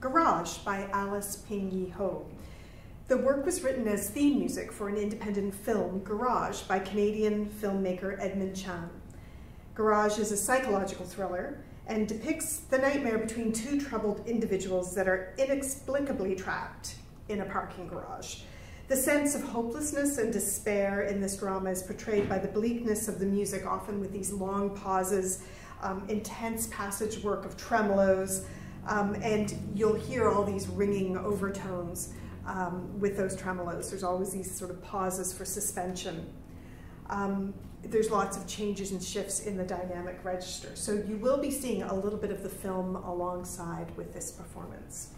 Garage by Alice Ping Yee Ho. The work was written as theme music for an independent film, Garage, by Canadian filmmaker Edmond Chan. Garage is a psychological thriller and depicts the nightmare between two troubled individuals that are inexplicably trapped in a parking garage. The sense of hopelessness and despair in this drama is portrayed by the bleakness of the music, often with these long pauses, um, intense passage work of tremolos, um, and you'll hear all these ringing overtones um, with those tremolos. There's always these sort of pauses for suspension. Um, there's lots of changes and shifts in the dynamic register. So you will be seeing a little bit of the film alongside with this performance.